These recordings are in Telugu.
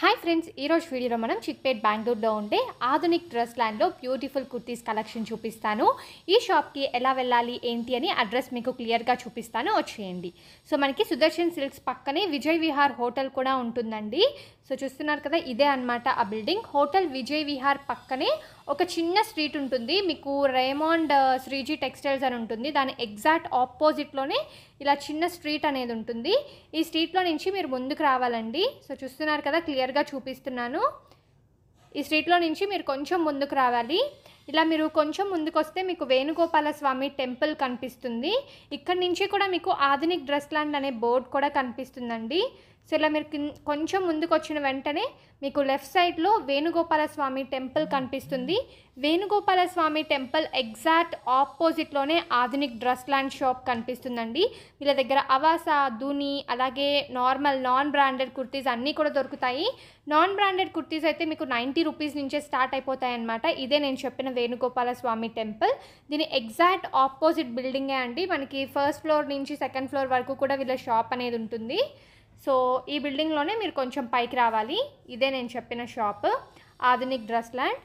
హాయ్ ఫ్రెండ్స్ ఈరోజు వీడియోలో మనం చిక్పేట్ బెంగళూరులో ఉండే ఆధునిక్ డ్రెస్ ల్యాండ్లో బ్యూటిఫుల్ కుర్తీస్ కలెక్షన్ చూపిస్తాను. ఈ షాప్కి ఎలా వెళ్ళాలి ఏంటి అని అడ్రస్ మీకు క్లియర్గా చూపిస్తాను. వచ్చేయండి. సో మనకి సుదర్శన్ సిల్క్స్ పక్కనే విజయ్ విహార్ హోటల్ కూడా ఉంటుందండి. సో చూస్తున్నారు కదా ఇదే అన్నమాట ఆ బిల్డింగ్ హోటల్ విజయ్ విహార్ పక్కనే ఒక చిన్న స్ట్రీట్ ఉంటుంది. మీకు రేమాండ్ శ్రీజీ టెక్స్టైల్స్ అని ఉంటుంది. దాని ఎగ్జాక్ట్ ఆపోజిట్లోనే ఇలా చిన్న స్ట్రీట్ అనేది ఉంటుంది. ఈ స్ట్రీట్లో నుంచి మీరు ముందుకు రావాలండి. సో చూస్తున్నారు కదా క్లియర్గా చూపిస్తున్నాను. ఈ స్ట్రీట్లో నుంచి మీరు కొంచెం ముందుకు రావాలి. ఇలా మీరు కొంచెం ముందుకు వస్తే మీకు వేణుగోపాల స్వామి టెంపుల్ కనిపిస్తుంది. ఇక్కడ నుంచి కూడా మీకు ఆధునిక్ డ్రెస్ ల్యాండ్ అనే బోర్డు కూడా కనిపిస్తుందండి. సో ఇలా మీరు కొంచెం ముందుకు వచ్చిన వెంటనే మీకు లెఫ్ట్ సైడ్లో వేణుగోపాల స్వామి టెంపుల్ కనిపిస్తుంది. వేణుగోపాల స్వామి టెంపుల్ ఎగ్జాక్ట్ ఆపోజిట్లోనే ఆధునిక్ డ్రెస్ ల్యాండ్ షాప్ కనిపిస్తుందండి. వీళ్ళ దగ్గర అవాస దుని అలాగే నార్మల్ నాన్ బ్రాండెడ్ కుర్తీస్ అన్నీ కూడా దొరుకుతాయి. నాన్ బ్రాండెడ్ కుర్తీస్ అయితే మీకు నైంటీ రూపీస్ నుంచే స్టార్ట్ అయిపోతాయి అనమాట ఇదే నేను చెప్పిన వేణుగోపాల స్వామి టెంపుల్. దీని ఎగ్జాక్ట్ ఆపోజిట్ బిల్డింగే అండి. మనకి ఫస్ట్ ఫ్లోర్ నుంచి సెకండ్ ఫ్లోర్ వరకు కూడా వీళ్ళ షాప్ అనేది ఉంటుంది. సో ఈ బిల్డింగ్లోనే మీరు కొంచెం పైకి రావాలి. ఇదే నేను చెప్పిన shop Adhunik dress land.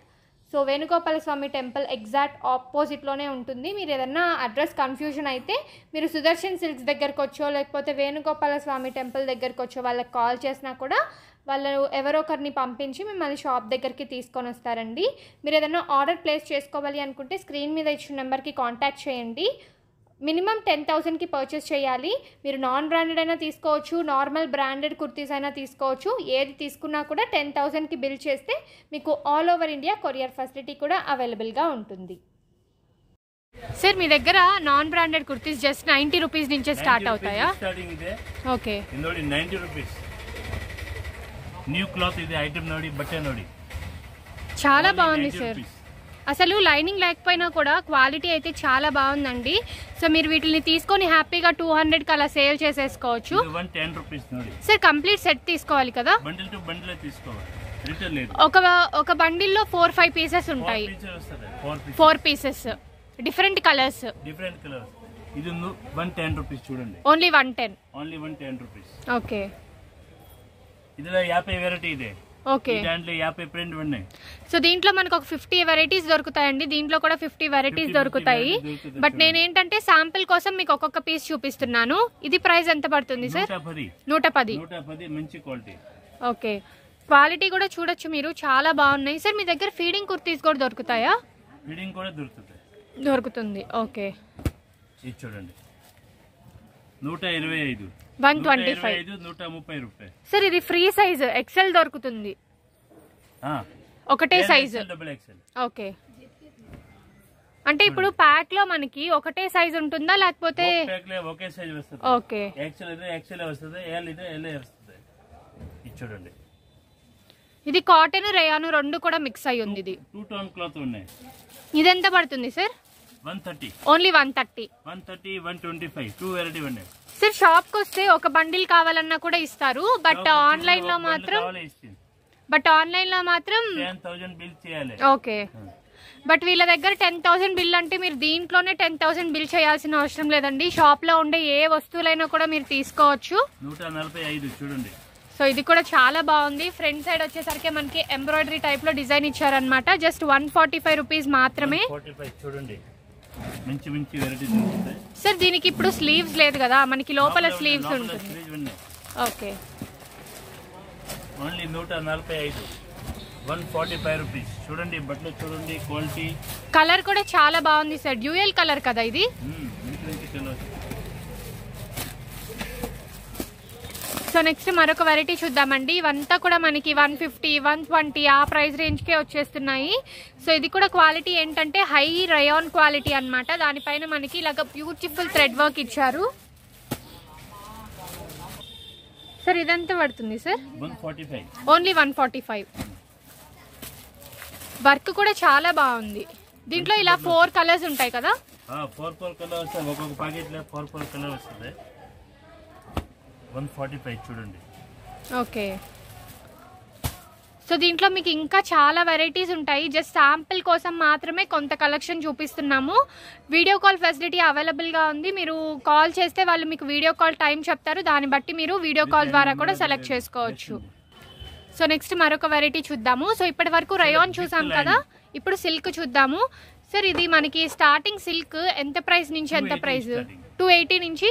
So Venugopala Swamy temple exact ఆపోజిట్లోనే ఉంటుంది. మీరు ఏదన్నా అడ్రస్ కన్ఫ్యూజన్ అయితే మీరు సుదర్శన్ సిల్క్స్ దగ్గరకు వచ్చో లేకపోతే వేణుగోపాల స్వామి టెంపుల్ దగ్గరకు వచ్చో వాళ్ళకి కాల్ చేసినా కూడా వాళ్ళు ఎవరొకరిని పంపించి మిమ్మల్ని షాప్ దగ్గరికి తీసుకొని వస్తారండి. మీరు ఏదైనా ఆర్డర్ ప్లేస్ చేసుకోవాలి అనుకుంటే స్క్రీన్ మీద ఇచ్చిన నెంబర్కి కాంటాక్ట్ చేయండి. మినిమం టెన్ థౌసండ్కి పర్చేస్ చేయాలి మీరు నాన్ బ్రాండెడ్ అయినా తీసుకోవచ్చు నార్మల్ బ్రాండెడ్ కుర్తీస్ అయినా తీసుకోవచ్చు ఏది తీసుకున్నా కూడా టెన్ థౌసండ్కి బిల్ చేస్తే మీకు all over India courier facility కూడా అవైలబుల్గా ఉంటుంది సార్ మీ దగ్గర non branded kurtis just ninety rupees నుంచే స్టార్ట్ అవుతాయా ಸ್ಟಾರ್ಟಿಂಗ್ ಇದೆ ఓకే ಇದು ನೋಡಿ ನೈಂಟಿ ರುಪೀಸ್ ನ್ಯೂ ಕ್ಲಾತ್ ಇದೆ ಐಟಮ್ ನೋಡಿ ಬಟ್ಟೆ ನೋಡಿ చాలా Only బాగుంది 90 సార్ rupees. అసలు లైనింగ్ లేకపోయినా కూడా క్వాలిటీ అయితే చాలా బాగుందండి. సో మీరు వీటిని తీసుకొని హ్యాపీగా టూ హండ్రెడ్కి అలా సేల్ చేసేసుకోవచ్చు. సార్ కంప్లీట్ సెట్ తీసుకోవాలి కదా? ఒక ఒక బండిల్లో ఫోర్ ఫైవ్ పీసెస్ ఉంటాయి. Four pieces. Different colours. Different colours. ఇది వన్ టెన్ రూపీస్ చూడండి. Only one ten. Only one ten rupees. Okay. ఇదిలో యాభై వెరైటీ ఇదే. ఓకే ఈ దాంట్లో యాభై ప్రింట్ ఉన్నాయి సో దీంట్లో మనకు ఒక ఫిఫ్టీ వెరైటీస్ దొరుకుతాయండి. దీంట్లో కూడా ఫిఫ్టీ వెరైటీస్ 50 దొరుకుతాయి. బట్ చూడండి. నేనేంటంటే శాంపిల్ కోసం మీకు ఒక్కొక్క పీస్ చూపిస్తున్నాను. ఇది ప్రైస్ ఎంత పడుతుంది సార్ నూట పది. నూట పది. నూట పది మంచి క్వాలిటీ ఓకే క్వాలిటీ కూడా చూడొచ్చు మీరు. చాలా బాగున్నాయి. సార్ మీ దగ్గర ఫీడింగ్ కుర్తీస్ కూడా దొరుకుతాయా? ఫిడింగ్ కూడా దొరుకుతుంది దొరుకుతుంది. ఓకే ఇది చూడండి. నూట ఇరవై ఐదు. One twenty five. నూట ముప్పై రూపాయలు. సార్ ఇది ఫ్రీ సైజ్. ఎక్సెల్ దొరుకుతుంది. ఒకటే సైజు. ఓకే. అంటే ఇప్పుడు ప్యాక్లో మనకి ఒకటే సైజ్ ఉంటుందా లేకపోతే ప్యాక్లే ఒకే సైజ్ వస్తుంది. ఓకే. ఎక్సెల్ ఇదే ఎక్సెల్ వస్తుంది ఎల్ ఇదే ఎల్ వస్తుంది. ఇది చూడండి. ఇది కాటన్ రేయాను రెండు కూడా మిక్స్ అయి ఉంది ఇది. టూ టోన్ క్లాత్ ఉన్నాయి. ఇది ఎంత పడుతుంది sir? One thirty. Only one thirty one thirty one twenty five. Two variety ఉన్నాయి. సార్ షాప్కి వస్తే ఒక బండిల్ కావాలన్నా కూడా ఇస్తారు. బట్ ఆన్లైన్లో మాత్రం బట్ ఆన్లైన్లో మాత్రం ఓకే. బట్ వీళ్ళ దగ్గర టెన్ థౌసండ్ బిల్ అంటే మీరు దీంట్లోనే టెన్ థౌసండ్ బిల్ చేయాల్సిన అవసరం లేదండి. షాప్లో ఉండే ఏ వస్తువులైనా కూడా మీరు తీసుకోవచ్చు. చూడండి. సో ఇది కూడా చాలా బాగుంది. ఫ్రంట్ సైడ్ వచ్చేసరికి మనకి ఎంబ్రాయిడరీ టైప్లో డిజైన్ ఇచ్చారనమాట just one forty five rupees మాత్రమే. చూడండి. మంచి మంచి వెరైటీస్ ఉంటాయి. సార్ దీనికి ఇప్పుడు స్లీవ్స్ లేదు కదా మనకి లోపల స్లీవ్స్ ఉంటుంది. ఓకే. ఓన్లీ నూట నలభై ఐదు. One forty five rupees. చూడండి బట్టలు చూడండి క్వాలిటీ. కలర్ కూడా చాలా బాగుంది సార్. డ్యూయల్ కలర్ కదా ఇది మంచి కలర్స్ సో నెక్స్ట్ మరొక వెరైటీ చూద్దామండి. ఇవంతా కూడా మనకి వన్ ఫిఫ్టీ వన్ ట్వంటీ ఆ ప్రైస్ రేంజ్కే వచ్చేస్తున్నాయి. సో ఇది కూడా క్వాలిటీ ఏంటంటే హై రయాన్ క్వాలిటీ అన్నమాట. దానిపైన మనకి ఇలాగ బ్యూటిఫుల్ థ్రెడ్ వర్క్ ఇచ్చారు. సార్ ఇదంతా పడుతుంది sir only one forty five work కూడా చాలా బాగుంది. దీంట్లో ఇలా ఫోర్ కలర్స్ ఉంటాయి కదా? ఫోర్ ఫోర్ కలర్ ఒక్కొక్క ప్యాకెట్లో ఫోర్ ఫోర్ కలర్ వస్తుంది. వన్ ఫార్టీ ఫైవ్ చూడండి. ఓకే. సో దీంట్లో మీకు ఇంకా చాలా వెరైటీస్ ఉంటాయి. జస్ట్ శాంపిల్ కోసం మాత్రమే కొంత కలెక్షన్ చూపిస్తున్నాము. వీడియో కాల్ ఫెసిలిటీ అవైలబుల్గా ఉంది. మీరు కాల్ చేస్తే వాళ్ళు మీకు వీడియో కాల్ టైం చెప్తారు. దాన్ని బట్టి మీరు వీడియో కాల్ ద్వారా కూడా సెలెక్ట్ చేసుకోవచ్చు. సో నెక్స్ట్ మరొక వెరైటీ చూద్దాము. సో ఇప్పటి వరకు రయోన్ చూసాం కదా. ఇప్పుడు సిల్క్ చూద్దాము. సార్ ఇది మనకి స్టార్టింగ్ సిల్క్ ఎంత ప్రైస్ నుంచి ఎంత 280 ప్రైస్. టూ ఎయిటీ నుంచి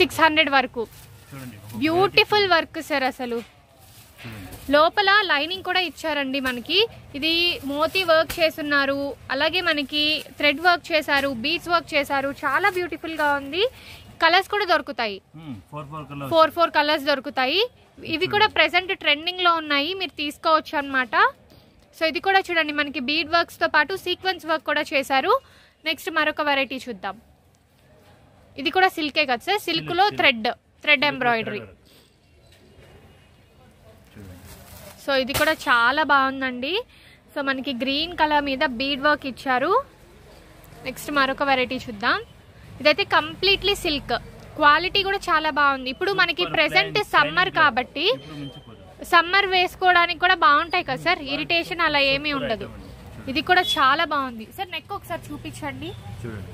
సిక్స్ హండ్రెడ్ వరకు. Beautiful work. సార్ అసలు. లోపల లైనింగ్ కూడా ఇచ్చారండి మనకి. ఇది మోతీ వర్క్ చేస్తున్నారు. అలాగే మనకి థ్రెడ్ వర్క్ చేశారు బీట్స్ వర్క్ చేశారు. చాలా బ్యూటిఫుల్గా ఉంది. కలర్స్ కూడా దొరుకుతాయి. Four four colour four four colours దొరుకుతాయి. ఇవి కూడా ప్రెసెంట్ ట్రెండింగ్లో ఉన్నాయి. మీరు తీసుకోవచ్చు అన్నమాట. సో ఇది కూడా చూడండి మనకి బీడ్ వర్క్స్తో పాటు సీక్వెన్స్ వర్క్ కూడా చేశారు. నెక్స్ట్ మరొక వెరైటీ చూద్దాం. ఇది కూడా సిల్కే కదా సార్? సిల్క్లో silk. Thread thread. Embroidery so ఇది కూడా చాలా బాగుందండి. సో మనకి గ్రీన్ కలర్ మీద బీడ్ వర్క్ ఇచ్చారు. నెక్స్ట్ మరొక వెరైటీ చూద్దాం. ఇదైతే కంప్లీట్లీ సిల్క్. క్వాలిటీ కూడా చాలా బాగుంది. ఇప్పుడు మనకి ప్రెసెంట్ సమ్మర్ కాబట్టి సమ్మర్ వేసుకోవడానికి కూడా బాగుంటాయి కదా సార్? ఇరిటేషన్ అలా ఏమీ ఉండదు. ఇది కూడా చాలా బాగుంది. సార్ నెక్ ఒకసారి చూపించండి. చూడండి.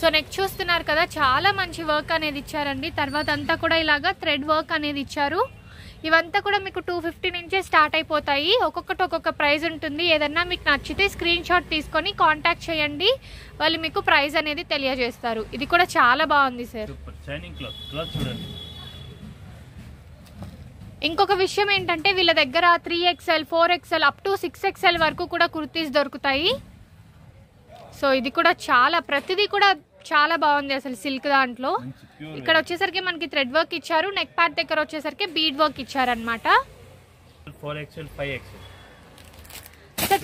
సో నెక్ చూస్తున్నారు కదా చాలా మంచి వర్క్ అనేది ఇచ్చారండి. తర్వాత అంతా కూడా ఇలాగా థ్రెడ్ వర్క్ అనేది ఇచ్చారు. ఇవంతా కూడా మీకు టూ ఫిఫ్టీ నుంచే స్టార్ట్ అయిపోతాయి. ఒక్కొక్కటి ఒక్కొక్క ప్రైస్ ఉంటుంది. ఏదన్నా మీకు నచ్చితే స్క్రీన్ షాట్ తీసుకొని కాంటాక్ట్ చేయండి. వాళ్ళు మీకు ప్రైస్ అనేది తెలియజేస్తారు. ఇది కూడా చాలా బాగుంది సార్. ఇంకొక విషయం ఏంటంటే వీళ్ళ దగ్గర three XL four XL up to six XL వరకు కూడా కుర్తీస్ దొరుకుతాయి. సో ఇది కూడా చాలా ప్రతిదీ కూడా చాలా బాగుంది అసలు సిల్క్ దాంట్లో. ఇక్కడ వచ్చేసరికి మనకి థ్రెడ్ వర్క్ ఇచ్చారు నెక్ ప్యాడ్ దగ్గర వచ్చేసరికి బీడ్ వర్క్ ఇచ్చారనమాట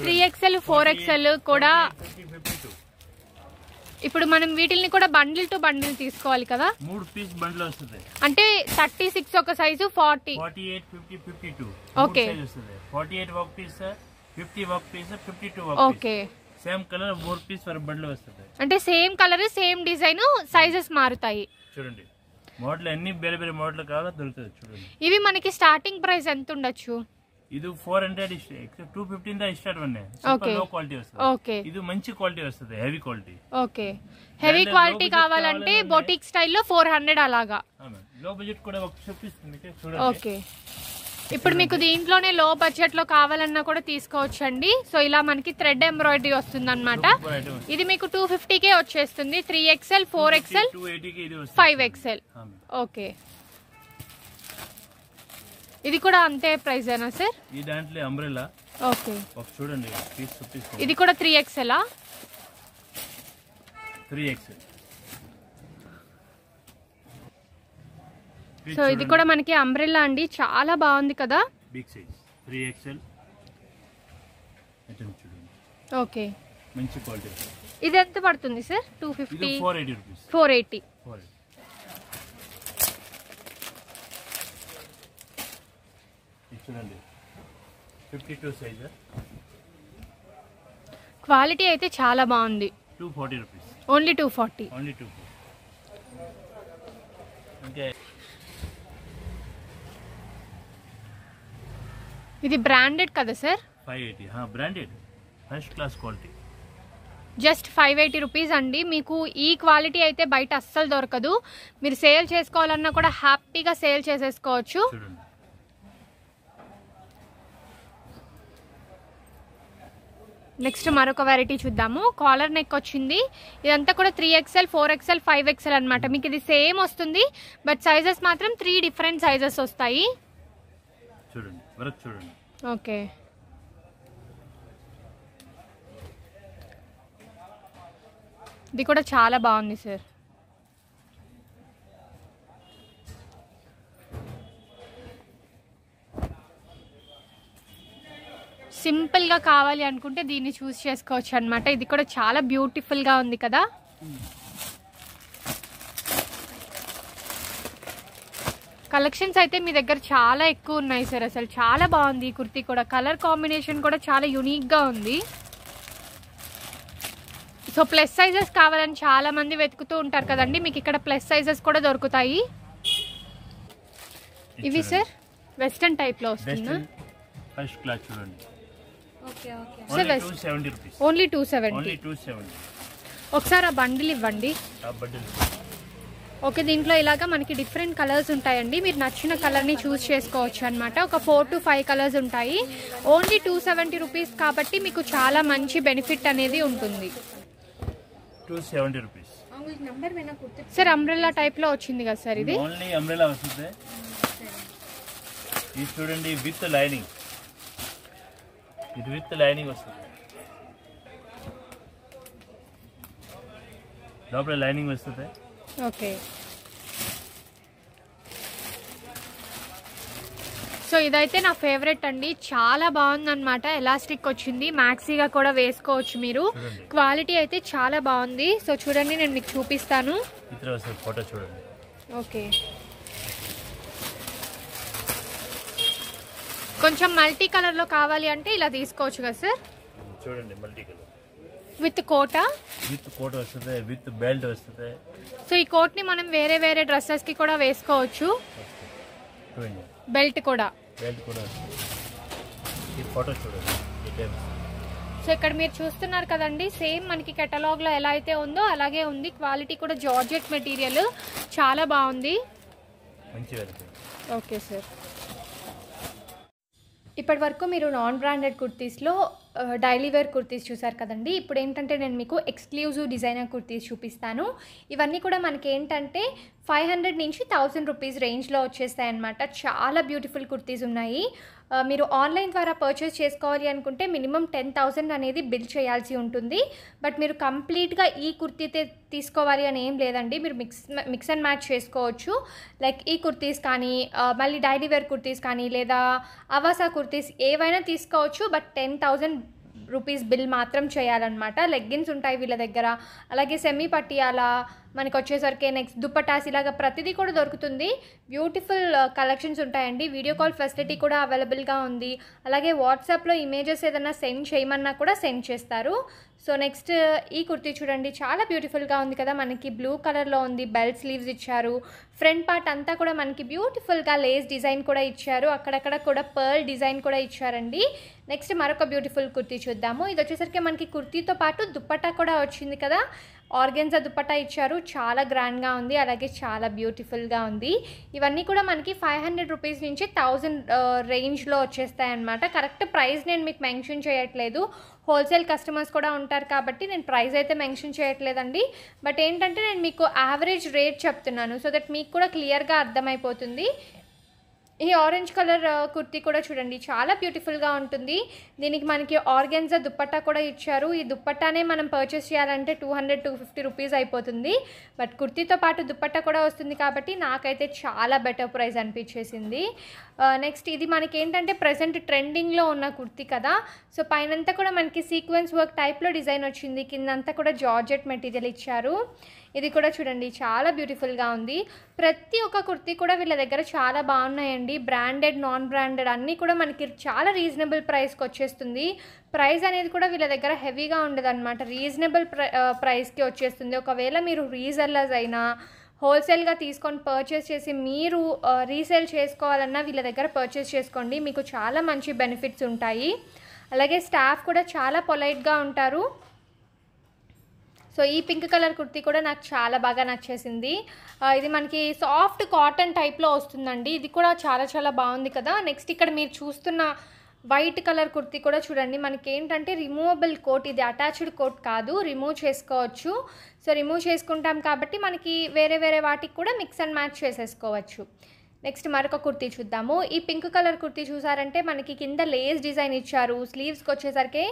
త్రీ ఎక్స్ఎల్ ఫోర్ ఎక్స్ఎల్ కూడా ఇప్పుడు మనం వీటిల్ని కూడా బండిల్ టు బండిల్ తీసుకోవాలి కదా? మూడు పీస్ బండ్లు వస్తుంది. అంటే థర్టీ సిక్స్ ఒక size forty forty eight fifty fifty two. వస్తుంది. Forty eight work piece fifty work piece fifty two okay same colour four piece for బండ్లు వస్తుంది అంటే same colour same design sizes మారుతాయి. చూడండి. మోడల్ అన్ని వేరే వేరే మోడల్ కావాలో దొరుకుతుంది చూడండి. ఇవి మనకి స్టార్టింగ్ ప్రైస్ ఎంత ఉండొచ్చు? ఇది ఫోర్ హండ్రెడ్ టూ ఫిఫ్టీన్ దా స్టార్ట్ ఉన్నాయి లో క్వాలిటీ వస్తుంది. ఓకే ఇది మంచి క్వాలిటీ వస్తుంది heavy quality okay heavy quality కావాలంటే బొటిక్ స్టైల్లో ఫోర్ హండ్రెడ్ అలాగా. లో బడ్జెట్ కూడా ఒక చూపిస్తుంది ఓకే ఇప్పుడు మీకు దీంట్లోనే లో బడ్జెట్లో కావాలన్నా కూడా తీసుకోవచ్చండి. సో ఇలా మనకి థ్రెడ్ ఎంబ్రాయిడరీ వస్తుంది అనమాట. ఇది మీకు టూ ఫిఫ్టీకే వచ్చేస్తుంది. Three XL four XL five XL. Okay. ఇది కూడా అంతే ప్రైస్ ఏనా సార్ ఈ దాంట్లో అంబ్రెల్లా ఓకే. చూడండి ఇది కూడా త్రీ ఎక్స్ఎలా త్రీ ఎక్స్ సో ఇది కూడా మనకి అంబ్రెల్లా అండి. చాలా బాగుంది కదా? Big size three XL okay మంచి క్వాలిటీ ఇది ఎంత పడుతుంది sir two fifty four eighty rupees four eighty four eighty ఇది చూడండి. ఫిఫ్టీ టూ సైజ్ క్వాలిటీ అయితే చాలా బాగుంది. Two forty rupees only two forty only two ఇంకా ఇది బ్రాండెడ్ కదా sir five eighty branded first class quality just five eighty rupees అండి. మీకు ఈ క్వాలిటీ అయితే బయట అస్సలు దొరకదు. మీరు సేల్ చేసుకోవాలన్నా కూడా హ్యాపీగా సేల్ చేసేసుకోవచ్చు. నెక్స్ట్ మరొక వెరైటీ చూద్దాము. కాలర్ నెక్ వచ్చింది. ఇదంతా కూడా three XL four XL five XL అనమాట మీకు ఇది సేమ్ వస్తుంది బట్ సైజెస్ మాత్రం త్రీ డిఫరెంట్ సైజెస్ వస్తాయి. వర్క్ చూడండి ఓకే ఇది కూడా చాలా బాగుంది సార్ సింపుల్గా కావాలి అనుకుంటే దీన్ని చూస్ చేసుకోవచ్చు అనమాట ఇది కూడా చాలా బ్యూటిఫుల్గా ఉంది కదా? కలెక్షన్స్ అయితే మీ దగ్గర చాలా ఎక్కువ ఉన్నాయి సార్ అసలు. చాలా బాగుంది ఈ కుర్తీ కూడా. కలర్ కాంబినేషన్ కూడా చాలా యునిక్గా ఉంది. సో ప్లస్ సైజెస్ కావాలని చాలా మంది వెతుకుతూ ఉంటారు కదండి. మీకు ఇక్కడ ప్లస్ సైజెస్ కూడా దొరుకుతాయి. ఇవి సార్? వెస్టర్న్ టైప్లో వస్తుందా? బెస్ట్ ఫస్ట్ క్లాస్ చూడండి. సార్ ఓన్లీ టూ సెవెంటీ ఒకసారి ఆ బండిల్ ఇవ్వండి. ఓకే దీంట్లో ఇలాగా మనకి డిఫరెంట్ కలర్స్ ఉంటాయండి. మీరు నచ్చిన కలర్ని చూస్ చేసుకోవచ్చు అనమాట ఒక ఫోర్ టు ఫైవ్ కలర్స్ ఉంటాయి. ఓన్లీ టూ సెవెంటీ రూపీస్ కాబట్టి మీకు చాలా మంచి బెనిఫిట్ అనేది ఉంటుంది. Two seventy rupees sir umbrella టైప్లో వచ్చింది కదా సార్ ఇది? ఓన్లీ అంబ్రెలా వస్తుంది. ఇది చూడండి విత్ లైనింగ్ ఇది విత్ లైనింగ్ వస్తుంది. లోపల లైనింగ్ వస్తుంది. ఓకే. సో ఇదైతే నా ఫేవరెట్ అండి. చాలా బాగుందన్నమాట. ఎలాస్టిక్ వచ్చింది. మ్యాక్సీగా కూడా వేసుకోవచ్చు మీరు. క్వాలిటీ అయితే చాలా బాగుంది. సో చూడండి నేను మీకు చూపిస్తాను. ఫోటో చూడండి. ఓకే. కొంచెం మల్టీ కలర్లో కావాలి అంటే ఇలా తీసుకోవచ్చు కదా సార్? చూడండి మల్టీ కలర్. విత్ కోటా? విత్ కోట్ వస్తుంది విత్ బెల్ట్ వస్తుంది. సో ఈ కోట్ని మనం వేరే వేరే డ్రెస్సెస్కి కూడా వేసుకోవచ్చు. చూడండి. బెల్ట్ కూడా. బెల్ట్ కూడా వస్తుంది. ఈ ఫోటో చూడండి సో ఇక్కడ మీరు చూస్తున్నారు కదండి సేమ్ మనకి కెటలాగ్లో ఎలా అయితే ఉందో అలాగే ఉంది. క్వాలిటీ కూడా జార్జెట్ మెటీరియల్. చాలా బాగుంది. Okay sir. ఇప్పటి వరకు మీరు నాన్ బ్రాండెడ్ కుర్తీస్లో డైలీ వేర్ కుర్తీస్ చూసారు కదండి. ఇప్పుడు ఏంటంటే నేను మీకు ఎక్స్క్లూజివ్ డిజైనర్ కుర్తీస్ చూపిస్తాను. ఇవన్నీ కూడా మనకి ఏంటంటే ఫైవ్ హండ్రెడ్ నుంచి థౌజండ్ రూపీస్ రేంజ్లో వచ్చేస్తాయి అనమాట చాలా బ్యూటిఫుల్ కుర్తీస్ ఉన్నాయి. మీరు ఆన్లైన్ ద్వారా పర్చేస్ చేసుకోవాలి అనుకుంటే మినిమం టెన్ థౌజండ్ అనేది బిల్ చేయాల్సి ఉంటుంది. బట్ మీరు కంప్లీట్గా ఈ కుర్తీ తీసుకోవాలి అని ఏం లేదండి. మీరు మిక్స్ మిక్స్ అండ్ మ్యాచ్ చేసుకోవచ్చు. లైక్ ఈ కుర్తీస్ కానీ మళ్ళీ డైలీ వేర్ కుర్తీస్ కానీ లేదా అవాసా కుర్తీస్ ఏవైనా తీసుకోవచ్చు. But ten thousand rupees bill మాత్రం చేయాలన్నమాట. లెగ్గిన్స్ ఉంటాయి వీళ్ళ దగ్గర. అలాగే సెమీ పట్టియాలా మనకు వచ్చేసరికి నెక్స్ట్ దుప్పటాస్ ఇలాగా ప్రతిదీ కూడా దొరుకుతుంది. బ్యూటిఫుల్ కలెక్షన్స్ uh, ఉంటాయండి. వీడియో కాల్ ఫెసిలిటీ కూడా అవైలబుల్గా ఉంది. అలాగే వాట్సాప్లో ఇమేజెస్ ఏదైనా సెండ్ చేయమన్నా కూడా సెండ్ చేస్తారు. సో నెక్స్ట్ ఈ కుర్తీ చూడండి చాలా బ్యూటిఫుల్గా ఉంది కదా. మనకి బ్లూ కలర్లో ఉంది బెల్ స్లీవ్స్ ఇచ్చారు. ఫ్రంట్ పార్ట్ అంతా కూడా మనకి బ్యూటిఫుల్గా లేస్ డిజైన్ కూడా ఇచ్చారు. అక్కడక్కడ కూడా పర్ల్ డిజైన్ కూడా ఇచ్చారండి. నెక్స్ట్ మరొక బ్యూటిఫుల్ కుర్తీ చూద్దాము. ఇది వచ్చేసరికి మనకి కుర్తీతో పాటు దుప్పట్టా కూడా వచ్చింది కదా. ఆర్గెన్జా దుప్పట్టా ఇచ్చారు. చాలా గ్రాండ్గా ఉంది. అలాగే చాలా బ్యూటిఫుల్గా ఉంది. ఇవన్నీ కూడా మనకి ఫైవ్ హండ్రెడ్ రూపీస్ నుంచి థౌజండ్ రేంజ్లో వచ్చేస్తాయి అనమాట కరెక్ట్ ప్రైస్ నేను మీకు మెన్షన్ చేయట్లేదు. హోల్సేల్ కస్టమర్స్ కూడా ఉంటారు కాబట్టి నేను ప్రైస్ అయితే మెన్షన్ చేయట్లేదండి. బట్ ఏంటంటే నేను మీకు యావరేజ్ రేట్ చెప్తున్నాను. సో దట్ మీకు కూడా క్లియర్గా అర్థమైపోతుంది. ఈ ఆరెంజ్ కలర్ కుర్తీ కూడా చూడండి. చాలా బ్యూటిఫుల్గా ఉంటుంది. దీనికి మనకి ఆర్గెన్జా దుప్పట్టా కూడా ఇచ్చారు. ఈ దుప్పట్టానే మనం పర్చేస్ చేయాలంటే two hundred two fifty rupees అయిపోతుంది. బట్ కుర్తీతో పాటు దుప్పట్టా కూడా వస్తుంది కాబట్టి నాకైతే చాలా బెటర్ ప్రైస్ అనిపించేసింది. నెక్స్ట్ ఇది మనకి ఏంటంటే ప్రజెంట్ ట్రెండింగ్లో ఉన్న కుర్తీ కదా. సో పైనంతా కూడా మనకి సీక్వెన్స్ వర్క్ టైప్లో డిజైన్ వచ్చింది. కిందంతా కూడా జార్జెట్ మెటీరియల్ ఇచ్చారు. ఇది కూడా చూడండి చాలా బ్యూటిఫుల్గా ఉంది. ప్రతి ఒక్క కుర్తీ కూడా వీళ్ళ దగ్గర చాలా బాగున్నాయండి. బ్రాండెడ్ నాన్ బ్రాండెడ్ అన్నీ కూడా మనకి చాలా రీజనబుల్ ప్రైస్కి వచ్చేస్తుంది. ప్రైస్ అనేది కూడా వీళ్ళ దగ్గర హెవీగా ఉండదు అనమాట రీజనబుల్ ప్ర ప్రైస్కి వచ్చేస్తుంది. ఒకవేళ మీరు రీసెల్లర్స్ అయినా హోల్సేల్గా తీసుకొని పర్చేస్ చేసి మీరు రీసేల్ చేసుకోవాలన్నా వీళ్ళ దగ్గర పర్చేస్ చేసుకోండి. మీకు చాలా మంచి బెనిఫిట్స్ ఉంటాయి. అలాగే స్టాఫ్ కూడా చాలా పొలైట్గా ఉంటారు. సో ఈ పింక్ కలర్ కుర్తీ కూడా నాకు చాలా బాగా నచ్చేసింది. ఇది మనకి సాఫ్ట్ కాటన్ టైప్లో వస్తుందండి. ఇది కూడా చాలా చాలా బాగుంది కదా. నెక్స్ట్ ఇక్కడ మీరు చూస్తున్న వైట్ కలర్ కుర్తీ కూడా చూడండి. మనకి ఏంటంటే రిమూవబుల్ కోట్ ఇది అటాచ్డ్ కోట్ కాదు. రిమూవ్ చేసుకోవచ్చు. సో రిమూవ్ చేసుకుంటాం కాబట్టి మనకి వేరే వేరే వాటికి కూడా మిక్స్ అండ్ మ్యాచ్ చేసేసుకోవచ్చు. నెక్స్ట్ మరొక కుర్తీ చూద్దాము. ఈ పింక్ కలర్ కుర్తీ చూసారంటే మనకి కింద లేస్ డిజైన్ ఇచ్చారు. స్లీవ్స్కి వచ్చేసరికి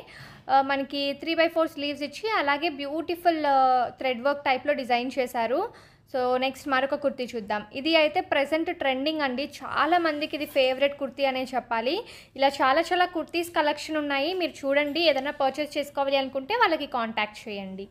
మనకి త్రీ బై ఫోర్ స్లీవ్స్ ఇచ్చి అలాగే బ్యూటిఫుల్ థ్రెడ్ వర్క్ టైప్లో డిజైన్ చేశారు. సో నెక్స్ట్ మరొక కుర్తీ చూద్దాం. ఇది అయితే ప్రజెంట్ ట్రెండింగ్ అండి. చాలా మందికి ఇది ఫేవరెట్ కుర్తీ అనే చెప్పాలి. ఇలా చాలా చాలా కుర్తీస్ కలెక్షన్ ఉన్నాయి. మీరు చూడండి ఏదైనా పర్చేస్ చేసుకోవాలి అనుకుంటే వాళ్ళకి కాంటాక్ట్ చేయండి.